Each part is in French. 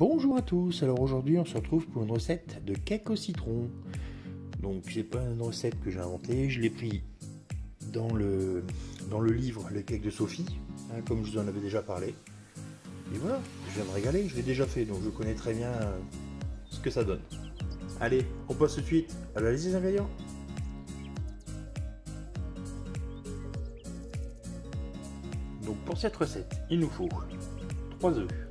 Bonjour à tous, alors aujourd'hui on se retrouve pour une recette de cake au citron. Donc c'est pas une recette que j'ai inventée, je l'ai pris dans le, dans le livre Le cake de Sophie, hein, comme je vous en avais déjà parlé. Et voilà, je viens de régaler, je l'ai déjà fait, donc je connais très bien euh, ce que ça donne. Allez, on passe tout de suite à la liste des ingrédients. Donc pour cette recette, il nous faut 3 œufs,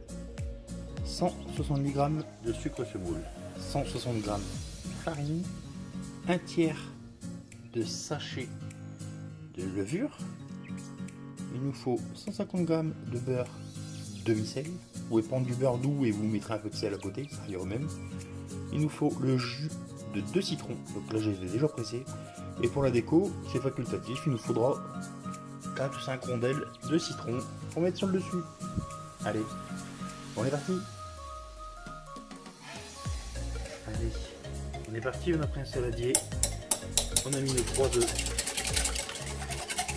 170 g de sucre semoule, 160 g de farine, un tiers de sachet de levure, il nous faut 150 g de beurre demi-sel, vous pouvez prendre du beurre doux et vous mettrez un peu de sel à côté, ça ira au même. Il nous faut le jus de deux citrons, donc là je les ai déjà pressés. Et pour la déco, c'est facultatif, il nous faudra 4 ou 5 rondelles de citron pour mettre sur le dessus. Allez, on est parti Allez, on est parti, on a pris un saladier, on a mis nos 3 œufs,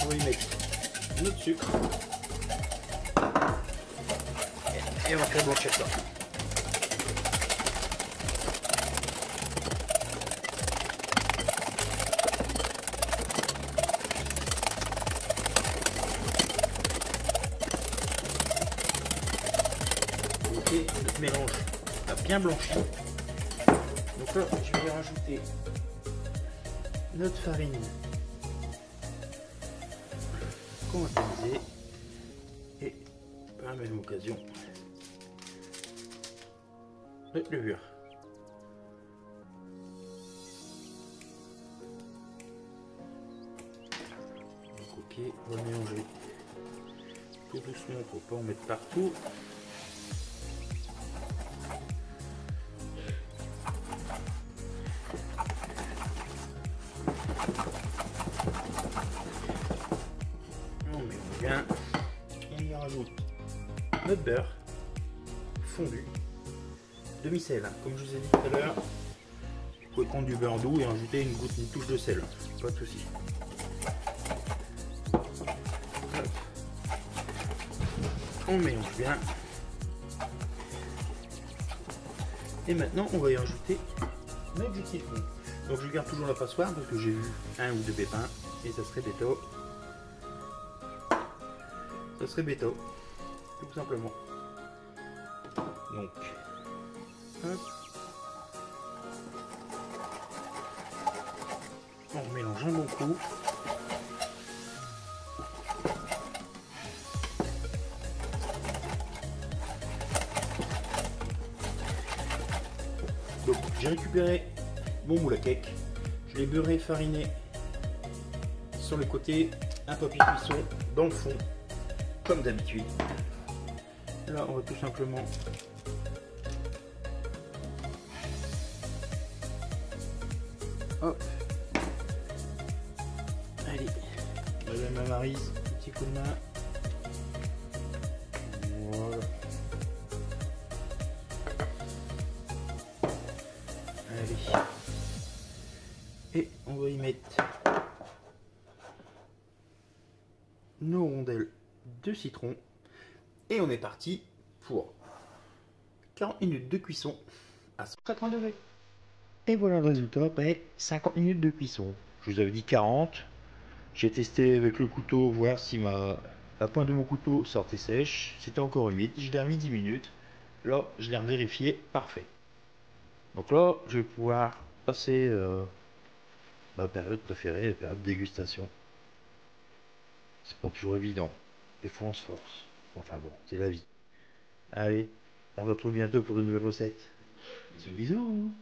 on va y mettre notre sucre, et on va faire blanchir ça. Ok, notre mélange a bien blanchi. Donc là, je vais rajouter notre farine qu'on va utiliser et par la même occasion notre levure. Donc ok, on va mélanger tout doucement pour pas en mettre partout. Y rajoute notre beurre fondu demi-sel, comme je vous ai dit tout à l'heure. Vous pouvez prendre du beurre doux et ajouter une goutte, une touche de sel, pas de souci. On mélange bien. Et maintenant, on va y ajouter notre jus de citron. Donc je garde toujours la passoire parce que j'ai vu un ou deux pépins et ça serait béto. Ça serait béto, tout simplement. Donc on mélange un bon coup. Donc j'ai récupéré mon moule à cake. Je l'ai beurré, fariné sur le côté, un papier cuisson dans le fond, comme d'habitude. Là, on va tout simplement Hop. Allez. Madame ma Marise, petit coup de main. Voilà. Allez. Et on va y mettre nos rondelles de citron. Et on est parti pour 40 minutes de cuisson à 180 degrés. Et voilà le résultat après 50 minutes de cuisson. Je vous avais dit 40. J'ai testé avec le couteau, voir si ma, la pointe de mon couteau sortait sèche. C'était encore humide. Je l'ai remis 10 minutes. Là, je l'ai vérifié. Parfait. Donc là, je vais pouvoir passer euh, ma période préférée, la période de dégustation. C'est pas toujours évident. Des fois, on se force. Enfin bon, c'est la vie. Allez, on se retrouve bientôt pour de nouvelles recettes. Bisous